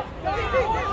Go, go, go, go.